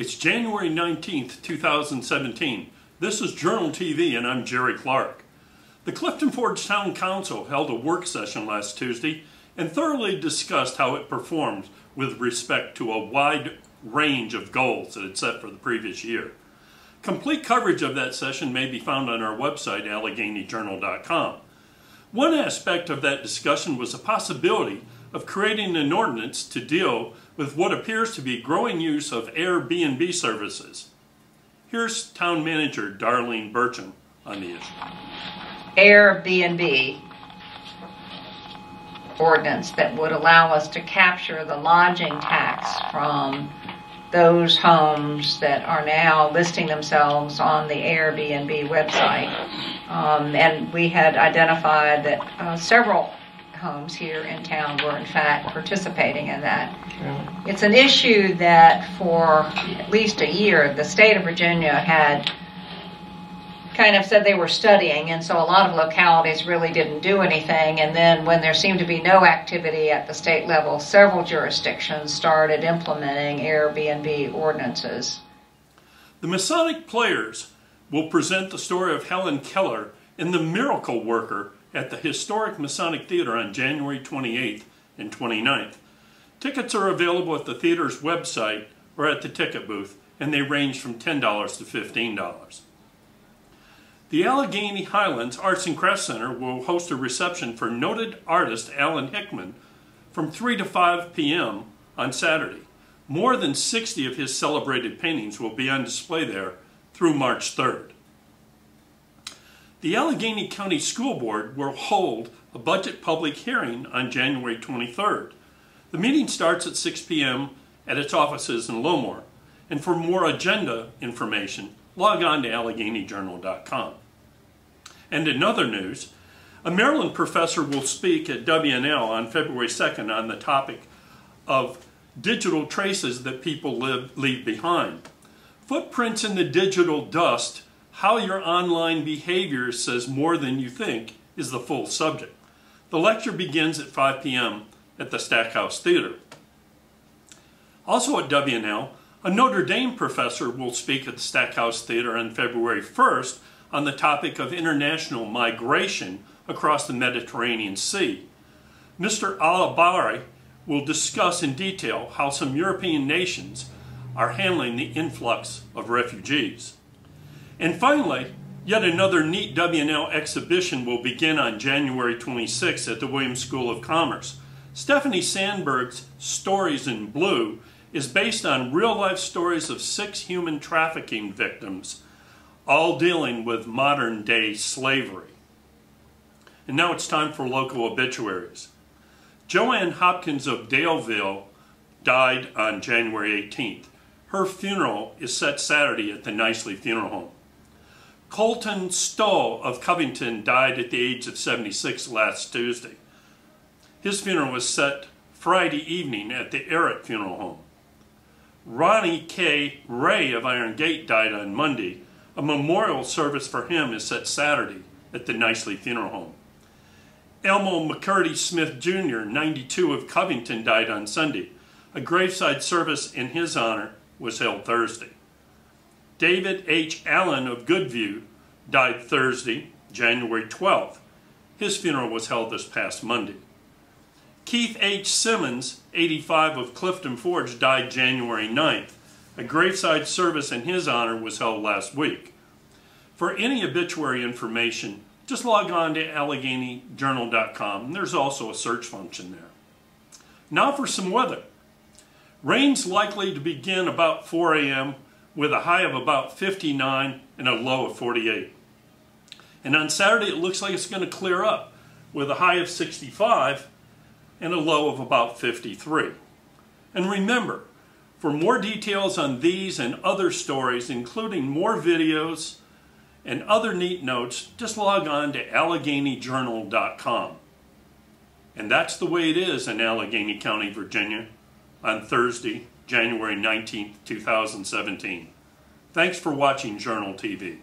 It's January 19th, 2017. This is Journal TV and I'm Jerry Clark. The Clifton Forge Town Council held a work session last Tuesday and thoroughly discussed how it performed with respect to a wide range of goals that it set for the previous year. Complete coverage of that session may be found on our website, AlleghanyJournal.com. One aspect of that discussion was the possibility of creating an ordinance to deal with what appears to be growing use of Airbnb services. Here's Town Manager Darlene Burcham on the issue. Airbnb ordinance that would allow us to capture the lodging tax from those homes that are now listing themselves on the Airbnb website. Um, and we had identified that uh, several homes here in town were in fact participating in that. It's an issue that for at least a year, the state of Virginia had kind of said they were studying, and so a lot of localities really didn't do anything. And then, when there seemed to be no activity at the state level, several jurisdictions started implementing Airbnb ordinances. The Masonic Players will present the story of Helen Keller in The Miracle Worker at the historic Masonic Theater on January 28th and 29th. Tickets are available at the theater's website or at the ticket booth, and they range from $10 to $15. The Alleghany Highlands Arts and Crafts Center will host a reception for noted artist Alan Hickman from 3 to 5 p.m. on Saturday. More than 60 of his celebrated paintings will be on display there through March 3rd. The Alleghany County School Board will hold a budget public hearing on January 23rd. The meeting starts at 6 p.m. at its offices in Low Moor. And for more agenda information, log on to AlleghanyJournal.com. And in other news, a Maryland professor will speak at W&L on February 2nd on the topic of digital traces that people live, leave behind. Footprints in the digital dust, how your online behavior says more than you think, is the full subject. The lecture begins at 5 p.m. at the Stackhouse Theater. Also at W&L, a Notre Dame professor will speak at the Stackhouse Theater on February 1st on the topic of international migration across the Mediterranean Sea. Mr. Albahari will discuss in detail how some European nations are handling the influx of refugees. And finally, yet another neat W&L exhibition will begin on January 26 at the Williams School of Commerce. Stephanie Sandberg's Stories in Blue is based on real life stories of six human trafficking victims all dealing with modern day slavery. And now it's time for local obituaries. Joanne Hopkins of Daleville died on January 18th. Her funeral is set Saturday at the Nicely Funeral Home. Colton Stoll of Covington died at the age of 76 last Tuesday. His funeral was set Friday evening at the Arritt Funeral Home. Ronnie K. Ray of Iron Gate died on Monday a memorial service for him is set Saturday at the Nicely Funeral Home. Elmo McCurdy Smith Jr., 92 of Covington, died on Sunday. A graveside service in his honor was held Thursday. David H. Allen of Goodview died Thursday, January 12th. His funeral was held this past Monday. Keith H. Simmons, 85 of Clifton Forge, died January 9th. A graveside service in his honor was held last week. For any obituary information, just log on to AlleghanyJournal.com. There's also a search function there. Now for some weather. Rain's likely to begin about 4 a.m. with a high of about 59 and a low of 48. And on Saturday, it looks like it's going to clear up with a high of 65 and a low of about 53. And remember, for more details on these and other stories, including more videos and other neat notes, just log on to AlleghanyJournal.com. And that's the way it is in Alleghany County, Virginia, on Thursday, January 19, 2017. Thanks for watching Journal TV.